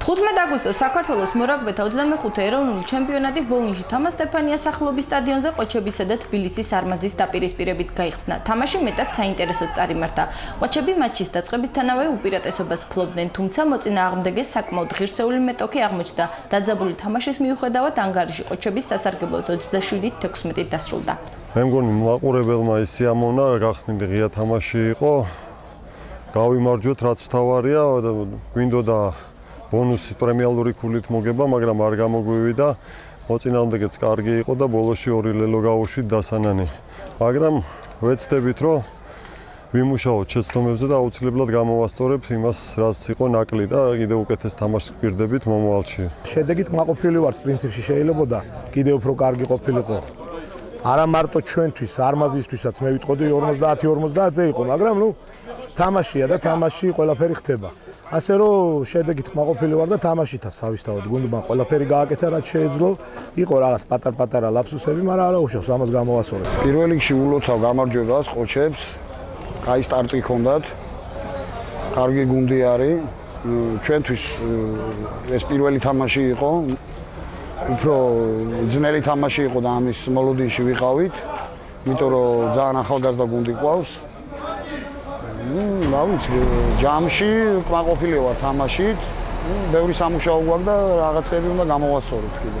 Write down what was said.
15 აგვისტოს საქართველოს მორაგბეთა 25 ეროვნული ჩემპიონატი ბოლნისში თამას სტეფანიას სახელობის სტადიონზე ყოჩებისა და თბილისის არმაზის დაპირისპირებით გაიხსნა. თამაში მეტად საინტერესოდ წარიმართა. ყოჩები მატჩის დაწყებისთანავე უპირატესობას ფლობდნენ, თუმცა მოწინააღმდეგე საკმაოდ ღირსეული მეტოქი აღმოჩნდა. დაძაბული თამაშის მიუხედავად ანგარიში ყოჩების სასარგებლოდ 27-16 დასრულდა. მე მგონი მაყურებელმა ის სიამოვნა გახსნილი ღია თამაში იყო. გავიმარჯვოთ რაც თავარია, გვინდოდა ბონუსი პრემიალური ქულით მოგება, მაგრამ არ გამოგვივიდა. მოწინააღმდეგეც კარგი იყო და ბოლოში ორი ლელო გაუშვით დასანანი. მაგრამ ვეცდებით, რომ ვიმუშაოთ შეცდომებზე და აუცილებლად გამოვასწორებ იმას, რაც იყო ნაკლი და კიდევ უკეთეს თამაშს გვირდებით მომავალში. შედეგით მაყოფილი ვართ პრინციპში შეიძლება კიდევ უფრო კარგი ყოფილიყო. არა მარტო ჩვენთვის, არმაზისთვისაც მე ვიტყოდი 50-50-ზე იყო, მაგრამ ნუ თამაშია და თამაში ყველაფერი ხდება. ასე რომ შედეგით მაყოფილი ვარ და თამაშითაც თავისთავად გუნდმა ყველაფერი გააკეთა რაც შეეძლო. იყო რაღაც პატარ-პატარა ლაფსუსები, მაგრამ არა უშავს ამას გამოვასწორებ. პირველ რიგში ულოცავ გამარჯვებას ყოჩებს. კაი სტარტი ჰქონდათ. კარგი გუნდი არის. ჩვენთვის ეს პირველი თამაში იყო. უფრო ძნელი თამაში იყო და ამის მოლოდინში ვიყავით. იმიტომ რომ ძალიან ახალგაზრდა გუნდი ყავს. რა ვიცი, ჯამში კმაყოფილი ვარ თამაშით. ბევრი სამუშაო გვაქვს და რაღაცები უნდა გამოვასწოროთ კიდე.